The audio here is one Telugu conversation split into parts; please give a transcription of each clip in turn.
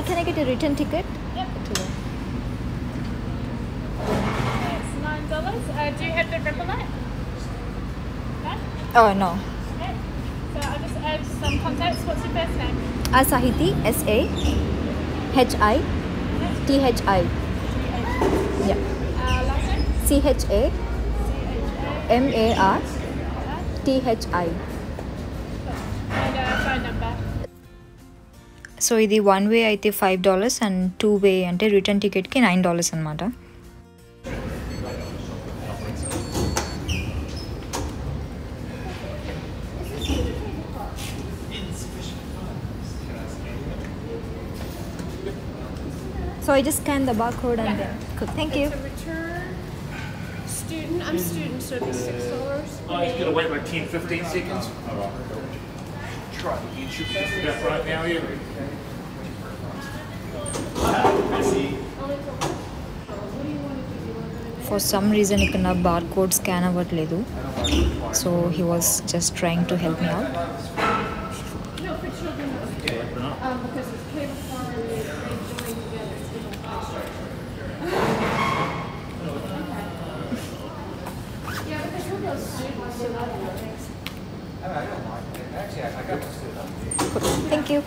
Uh, can I get a return ticket? Yep. It's nine dollars. Uh, do you have the Ripolite? No. Oh, no. Okay. So I'll just add some contacts. What's your first name? Asahiti, S A H I T H I. Yeah. Uh, last name? C H A C H A. M A R T H I. So ఇది వన్ వే అయితే five dollars and two way అంటే రిటర్న్ టికెట్కి నైన్ డాలర్స్ అనమాట so I just scan the bar code and thank you To return student. I'm student, so it'd be six dollars. Oh, he's gonna wait like 10, 15 seconds. Try to get you figured out right now here. For some reason ఇక్కడ నా బార్ కోడ్ స్కాన్ అవ్వట్లేదు so he was just trying to help me out Thank you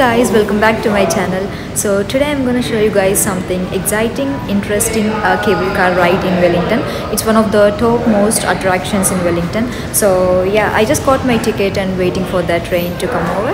guys, welcome back to my channel. So today I'm going to show you guys something exciting, interesting uh, cable car ride in Wellington. It's one of the top most attractions in Wellington. So yeah, I just got my ticket and waiting for that train to come over.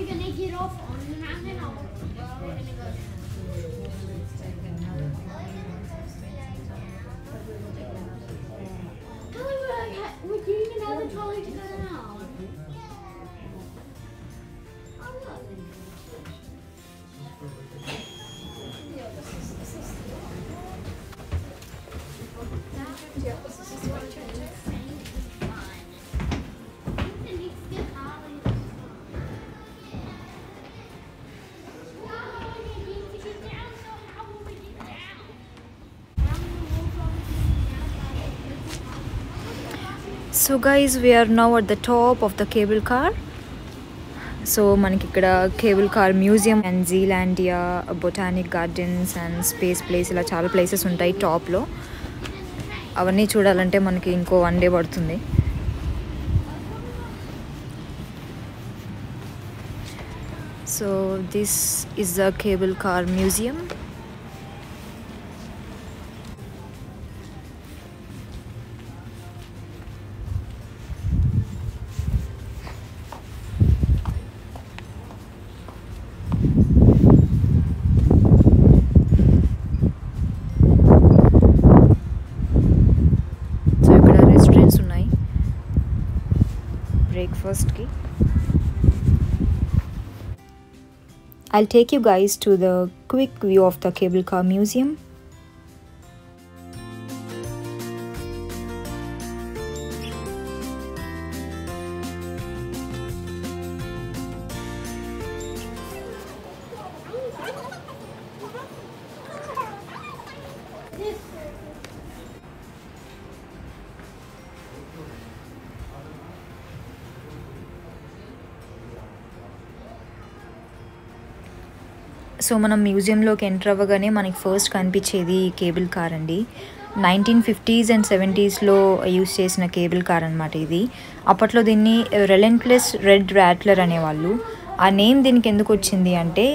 we gonna get off on? the mountain now. are we gonna go? So guys we are now at the top of the cable car so మనకి ఇక్కడ cable car museum and Zealandia botanic gardens and space place ఇలా చాలా ప్లేసెస్ ఉంటాయి టాప్లో అవన్నీ చూడాలంటే మనకి ఇంకో వన్ డే పడుతుంది. So this is the cable car museum I'll take you guys to the quick view of the cable car museum. So మనం మ్యూజియంలోకి ఎంటర్ అవ్వగానే మనకి ఫస్ట్ కనిపించేది కేబుల్ కార్ అండి. నైన్టీన్ ఫిఫ్టీస్ అండ్ సెవెంటీస్లో యూస్ చేసిన కేబుల్ కార్ అనమాట ఇది. అప్పట్లో దీన్ని రెలెంట్లెస్ రెడ్ ర్యాట్లర్ అనేవాళ్ళు. ఆ నేమ్ దీనికి ఎందుకు వచ్చింది అంటే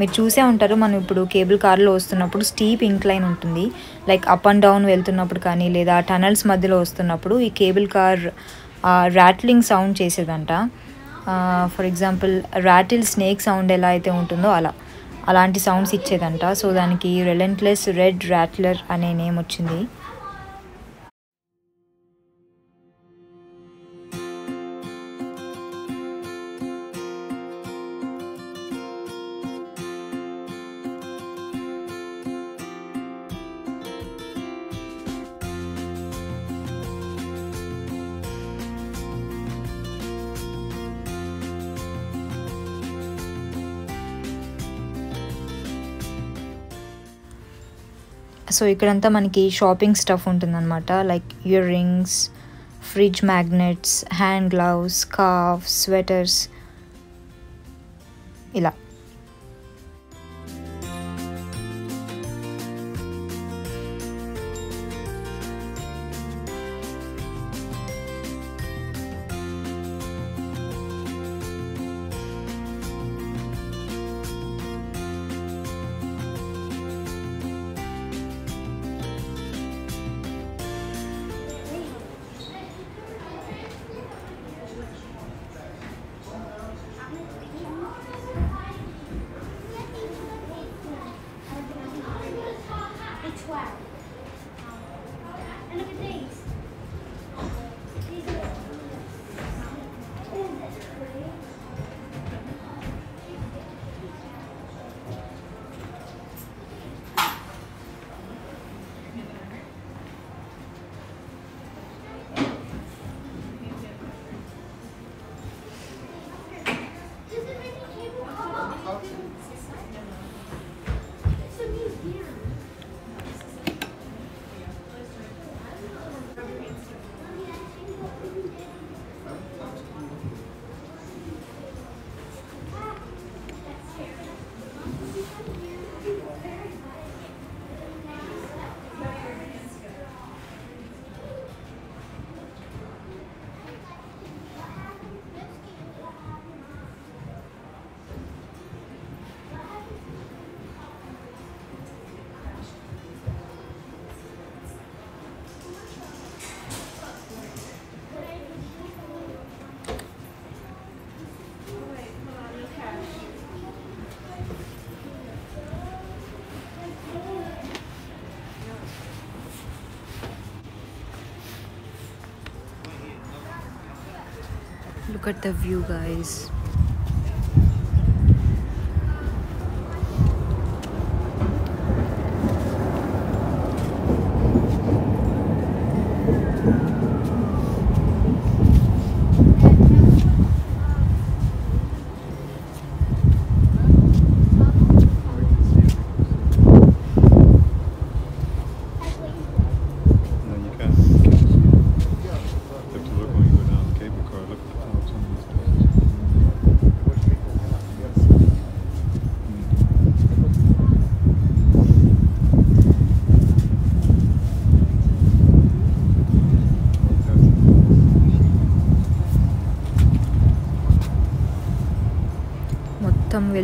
మీరు చూసే ఉంటారు మనం ఇప్పుడు కేబుల్ కార్లో వస్తున్నప్పుడు స్టీప్ ఇంక్లైన్ ఉంటుంది. లైక్ అప్ అండ్ డౌన్ వెళ్తున్నప్పుడు కానీ లేదా టనల్స్ మధ్యలో వస్తున్నప్పుడు ఈ cable car rattling sound చేసేదంట. For example rattle snake sound ఎలా అయితే ఉంటుందో అలా. అలాంటి సౌండ్స్ ఇచ్చేదంట. సో దానికి రెలెంట్లెస్ రెడ్ ర్యాట్లర్ అనే నేమ్ వచ్చింది. సో ఇక్కడంతా మనకి షాపింగ్ స్టఫ్ ఉంటుందన్నమాట. Like ear rings fridge magnets hand gloves scarf sweaters ఇలా. Look at the view, guys.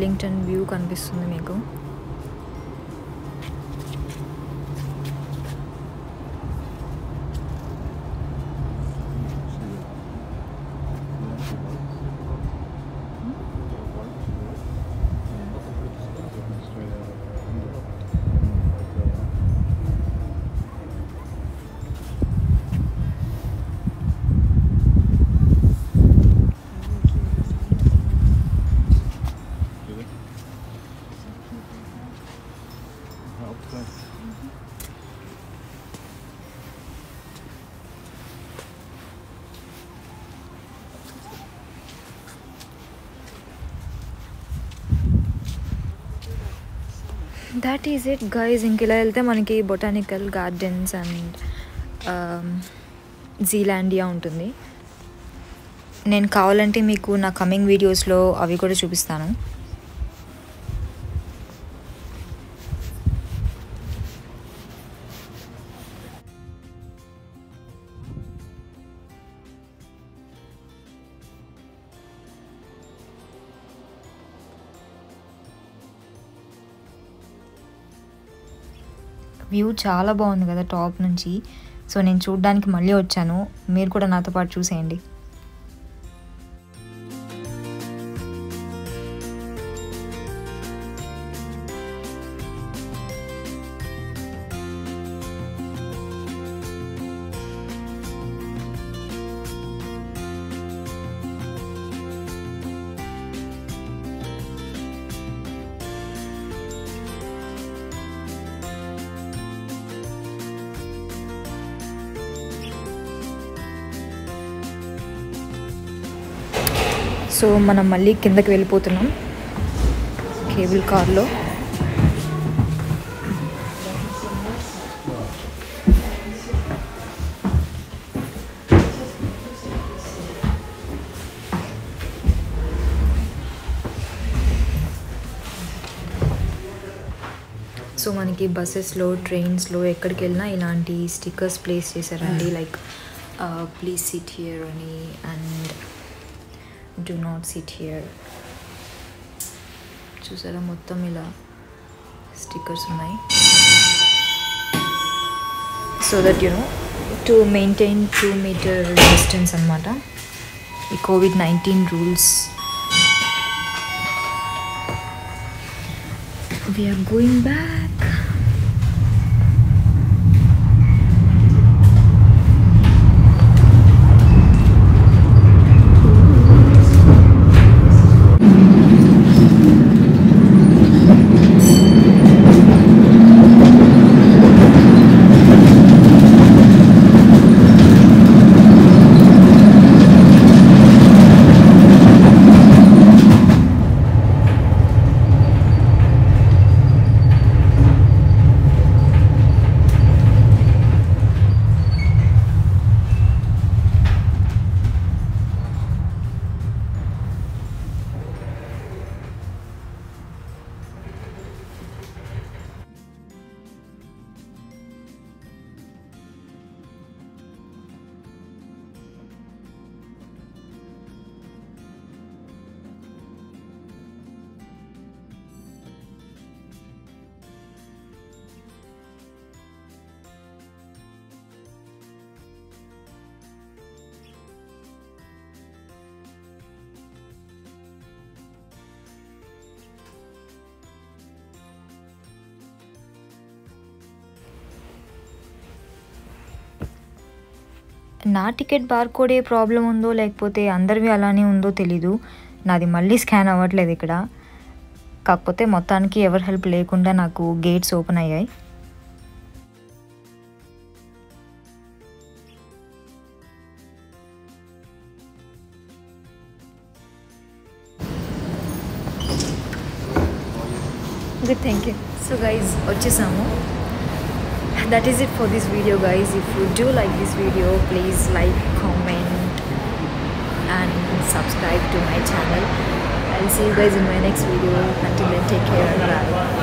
Wellington view కనిపిస్తుంది మీకు. దట్ ఈజ్ ఇట్ గైజ్ ఇంక ఇలా వెళ్తే మనకి బొటానికల్ గార్డెన్స్ అండ్ జీలాండియా ఉంటుంది. నేను కావాలంటే మీకు నా కమింగ్ వీడియోస్లో అవి కూడా చూపిస్తాను. వ్యూ చాలా బాగుంది కదా టాప్ నుంచి. సో నేను చూడడానికి మళ్ళీ వచ్చాను. మీరు కూడా నాతో పాటు చూసేయండి. సో మనం మళ్ళీ కిందకి వెళ్ళిపోతున్నాం. కేబుల్ కార్లో. సో మనకి బస్సెస్లో ట్రైన్స్లో ఎక్కడికి వెళ్ళినా ఇలాంటి స్టిక్కర్స్ ప్లేస్ చేశారండి. లైక్ ప్లీజ్ సిట్ హియర్ అని and do not sit here చూసారా? మొత్తం ఇలా స్టిక్కర్స్ ఉన్నాయి. So that you know to maintain two meter distance అనమాట ఈ Covid nineteen rules we are going back. నా టికెట్ బార్కోడే ప్రాబ్లం ఉందో లేకపోతే అందరివి అలానే ఉందో తెలీదు. నాది మళ్ళీ స్కాన్ అవ్వట్లేదు ఇక్కడ. కాకపోతే మొత్తానికి ఎవరి హెల్ప్ లేకుండా నాకు గేట్స్ ఓపెన్ అయ్యాయి. Good thank you so guys వచ్చేసాము. that is it for this video guys. If you do like this video please like comment and subscribe to my channel. I'll see you guys in my next video. Until then take care. Bye.